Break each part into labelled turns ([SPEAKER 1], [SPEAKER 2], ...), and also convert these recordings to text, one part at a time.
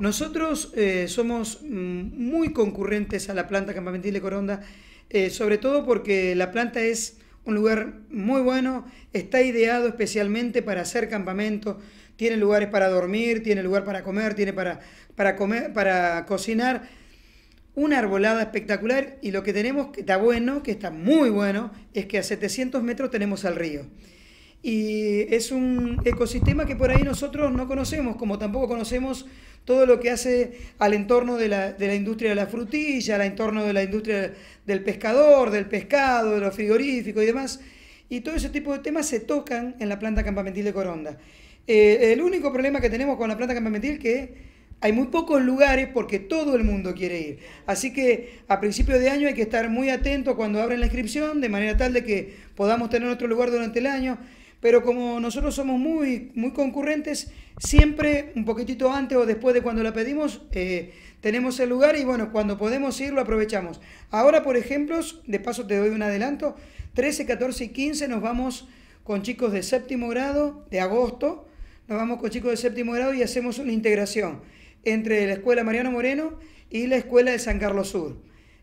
[SPEAKER 1] Nosotros eh, somos mm, muy concurrentes a la planta campamentil de Coronda, eh, sobre todo porque la planta es un lugar muy bueno, está ideado especialmente para hacer campamento, tiene lugares para dormir, tiene lugar para comer, tiene para, para, comer, para cocinar. Una arbolada espectacular y lo que tenemos que está bueno, que está muy bueno, es que a 700 metros tenemos al río y es un ecosistema que por ahí nosotros no conocemos, como tampoco conocemos todo lo que hace al entorno de la, de la industria de la frutilla, al entorno de la industria del pescador, del pescado, de los frigoríficos y demás. Y todo ese tipo de temas se tocan en la planta campamentil de Coronda. Eh, el único problema que tenemos con la planta campamentil es que hay muy pocos lugares porque todo el mundo quiere ir. Así que a principio de año hay que estar muy atento cuando abren la inscripción, de manera tal de que podamos tener otro lugar durante el año pero como nosotros somos muy, muy concurrentes, siempre un poquitito antes o después de cuando la pedimos, eh, tenemos el lugar y bueno, cuando podemos ir lo aprovechamos. Ahora, por ejemplo, de paso te doy un adelanto, 13, 14 y 15 nos vamos con chicos de séptimo grado, de agosto, nos vamos con chicos de séptimo grado y hacemos una integración entre la Escuela Mariano Moreno y la Escuela de San Carlos Sur,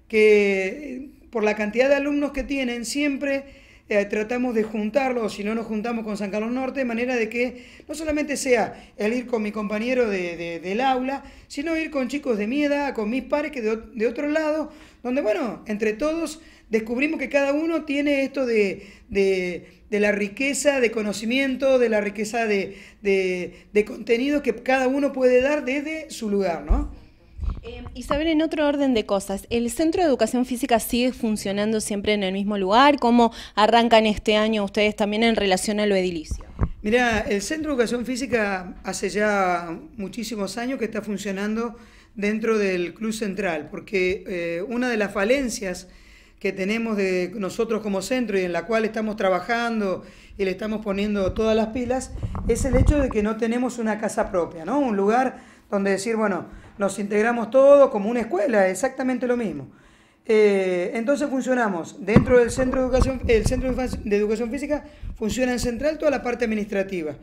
[SPEAKER 1] que eh, por la cantidad de alumnos que tienen siempre eh, tratamos de juntarlo, si no nos juntamos con San Carlos Norte, de manera de que no solamente sea el ir con mi compañero de, del aula, sino ir con chicos de mi edad, con mis pares que de, de otro lado, donde, bueno, entre todos descubrimos que cada uno tiene esto de, de, de la riqueza de conocimiento, de la riqueza de, de, contenido que cada uno puede dar desde su lugar, ¿no?
[SPEAKER 2] Isabel, en otro orden de cosas, ¿el Centro de Educación Física sigue funcionando siempre en el mismo lugar? ¿Cómo arrancan este año ustedes también en relación a lo edilicio?
[SPEAKER 1] Mira, el Centro de Educación Física hace ya muchísimos años que está funcionando dentro del Club Central, porque eh, una de las falencias que tenemos de nosotros como centro y en la cual estamos trabajando y le estamos poniendo todas las pilas, es el hecho de que no tenemos una casa propia, ¿no? Un lugar donde decir, bueno, nos integramos todos como una escuela, exactamente lo mismo. Eh, entonces funcionamos dentro del centro de educación, el centro de educación física funciona en central toda la parte administrativa.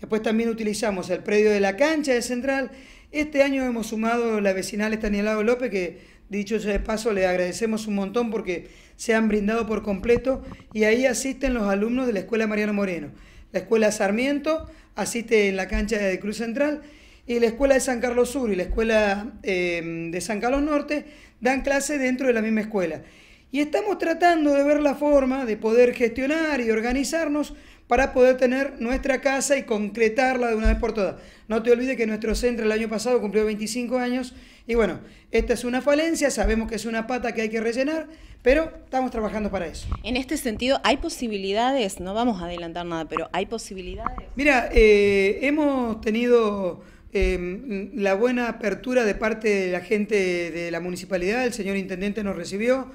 [SPEAKER 1] Después también utilizamos el predio de la cancha de central. Este año hemos sumado la vecinal Estanielado López, que dicho sea de paso le agradecemos un montón porque se han brindado por completo y ahí asisten los alumnos de la Escuela Mariano Moreno. La Escuela Sarmiento asiste en la cancha de Cruz Central y la Escuela de San Carlos Sur y la Escuela eh, de San Carlos Norte dan clase dentro de la misma escuela. Y estamos tratando de ver la forma de poder gestionar y organizarnos para poder tener nuestra casa y concretarla de una vez por todas. No te olvides que nuestro centro el año pasado cumplió 25 años y bueno, esta es una falencia, sabemos que es una pata que hay que rellenar, pero estamos trabajando para eso.
[SPEAKER 2] En este sentido, ¿hay posibilidades? No vamos a adelantar nada, pero ¿hay posibilidades?
[SPEAKER 1] Mira, eh, hemos tenido Em, la buena apertura de parte de la gente de la municipalidad, el señor intendente nos recibió,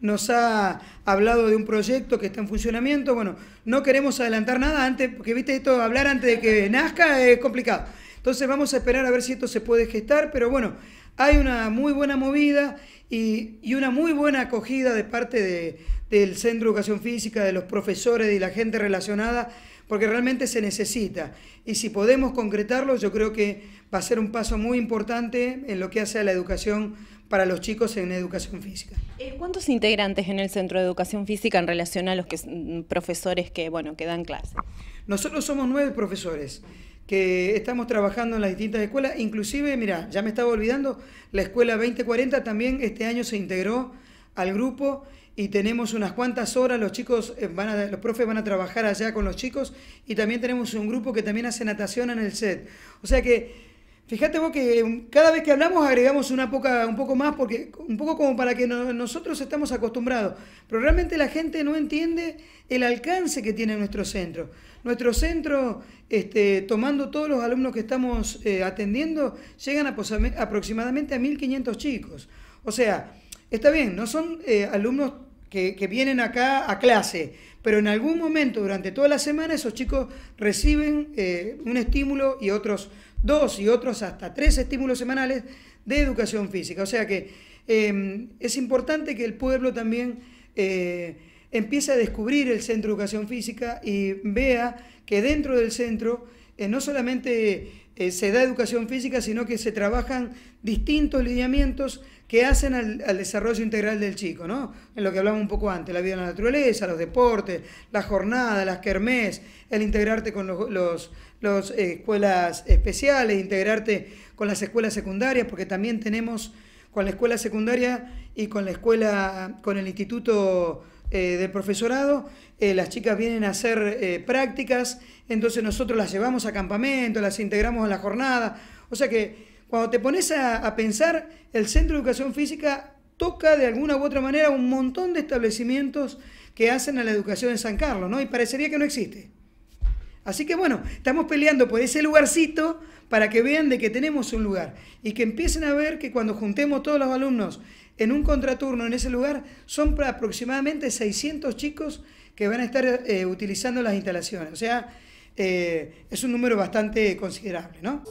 [SPEAKER 1] nos ha hablado de un proyecto que está en funcionamiento. Bueno, no queremos adelantar nada antes, porque viste esto, hablar antes de que nazca es complicado. Entonces vamos a esperar a ver si esto se puede gestar, pero bueno, hay una muy buena movida y, y una muy buena acogida de parte de, del Centro de Educación Física, de los profesores y la gente relacionada porque realmente se necesita. Y si podemos concretarlo, yo creo que va a ser un paso muy importante en lo que hace a la educación para los chicos en educación física.
[SPEAKER 2] Eh, ¿Cuántos integrantes en el Centro de Educación Física en relación a los que, profesores que, bueno, que dan clase?
[SPEAKER 1] Nosotros somos nueve profesores que estamos trabajando en las distintas escuelas, inclusive, mira, ya me estaba olvidando, la escuela 2040 también este año se integró al grupo y tenemos unas cuantas horas, los chicos eh, van a, los profes van a trabajar allá con los chicos y también tenemos un grupo que también hace natación en el set. O sea que fíjate vos que cada vez que hablamos agregamos una poca, un poco más porque un poco como para que nosotros estamos acostumbrados, pero realmente la gente no entiende el alcance que tiene nuestro centro. Nuestro centro, este, tomando todos los alumnos que estamos eh, atendiendo, llegan aproximadamente a 1.500 chicos. O sea, está bien, no son eh, alumnos que, vienen acá a clase, pero en algún momento durante toda la semana esos chicos reciben eh, un estímulo y otros dos y otros hasta tres estímulos semanales de educación física. O sea que em, es importante que el pueblo también eh, empiece a descubrir el centro de educación física y vea que dentro del centro eh, no solamente eh, se da educación física, sino que se trabajan distintos lineamientos que hacen al, desarrollo integral del chico, ¿no? En lo que hablamos un poco antes, la vida en la naturaleza, los deportes, la jornada, las kermés, el integrarte con los, los, eh, escuelas especiales, integrarte con las escuelas secundarias, porque también tenemos con la escuela secundaria y con la escuela, con el instituto eh, del profesorado, eh, las chicas vienen a hacer prácticas, entonces nosotros las llevamos a campamento, las integramos en la jornada, o sea que cuando te pones a, pensar, el Centro de Educación Física toca de alguna u otra manera un montón de establecimientos que hacen a la educación en San Carlos, ¿no? Y parecería que no existe. Así que bueno, estamos peleando por ese lugarcito para que vean de que tenemos un lugar y que empiecen a ver que cuando juntemos todos los alumnos en un contraturno en ese lugar, son aproximadamente 600 chicos que van a estar eh, utilizando las instalaciones. O sea, eh, es un número bastante considerable, ¿no?